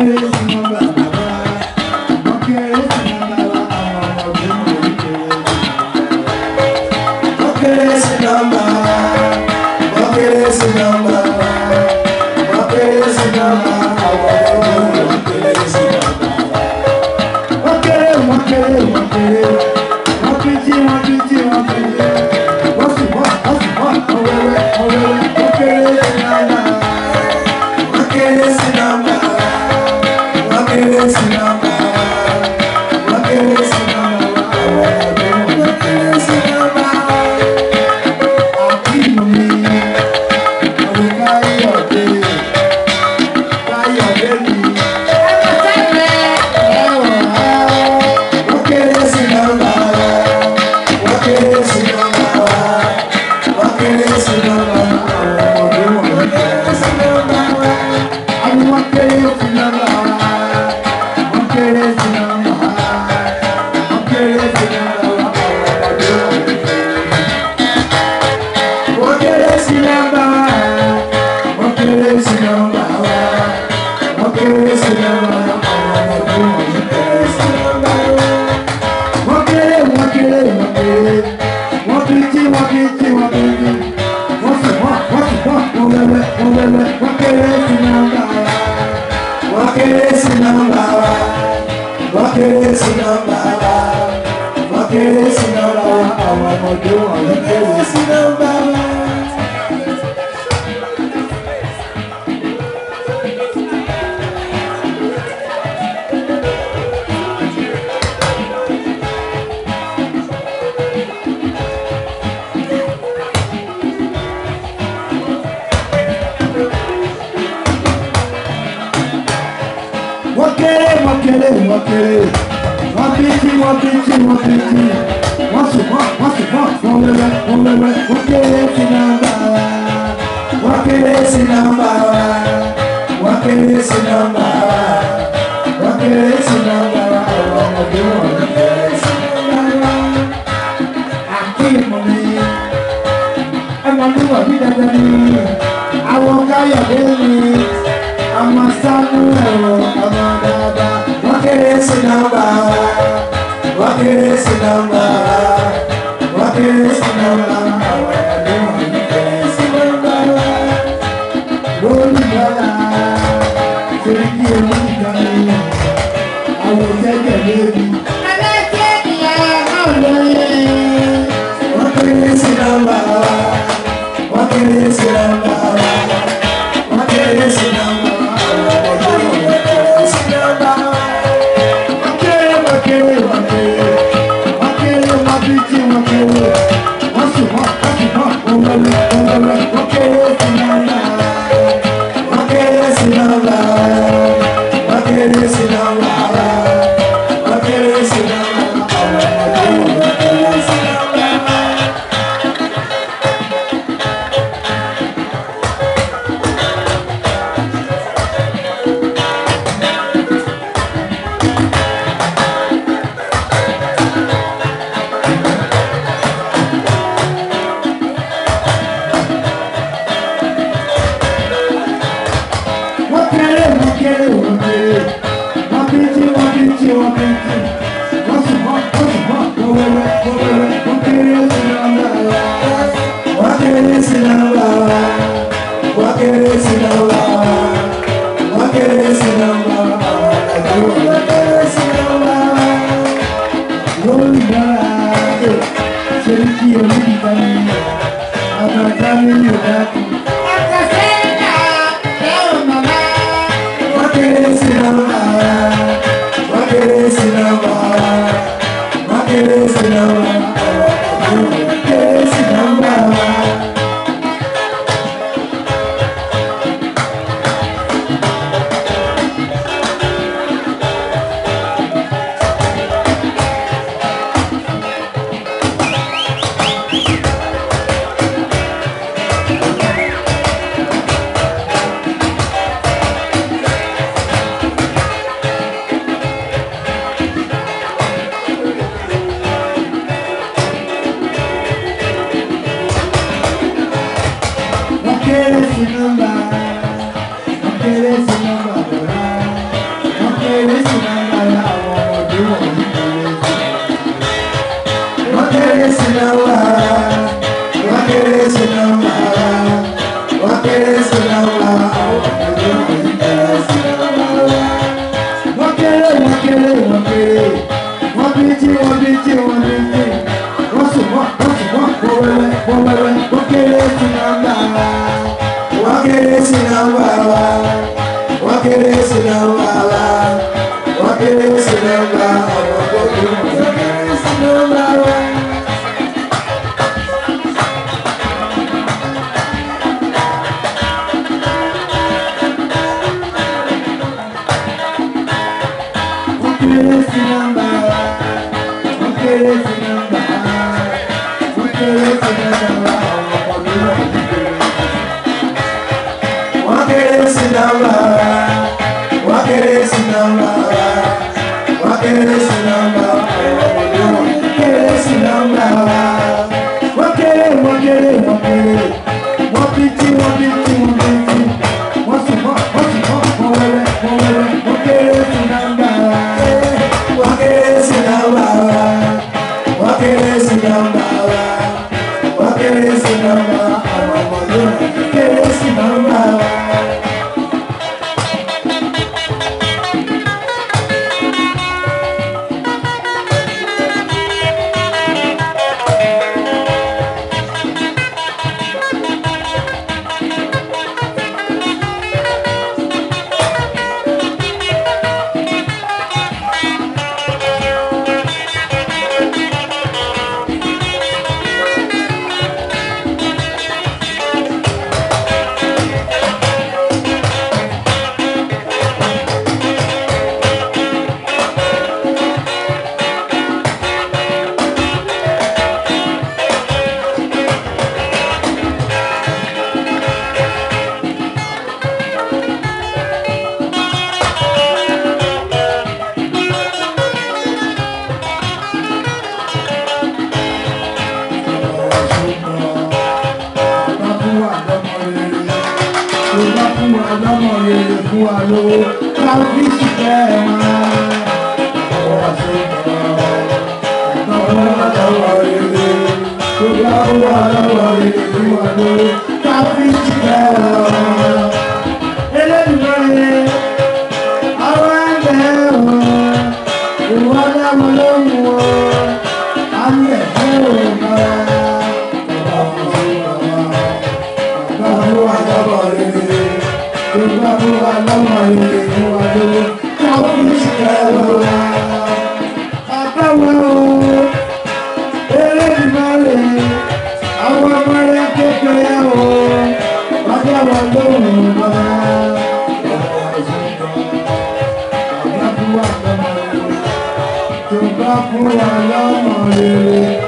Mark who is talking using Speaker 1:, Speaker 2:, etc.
Speaker 1: Esse não It's not Spirit is. kéwé sí lára àwọn ọmọdé wọ̀nyí kéwé sí lára. Watiti, watiti, watiti Wasuma, wasuma Wawewe, wawewe Wakele sinambara Wakele sinambara Wakele sinambara Wakele sinambara Wakele sinambara I'm telling you that. Wọ́n kéré sí náà. Wakere Sinam Baba Wakere Sinam Baba Wakere Sinam Baba Wakere Sinam
Speaker 2: Baba
Speaker 1: wakeresi namba wakeresi namba wakeresi o alô para o que se quer mais. àwọn ọmọdé kékeré o ọjọ́ wọn ló ń bọ̀. Tó bá fún wa lọ́mọ rere.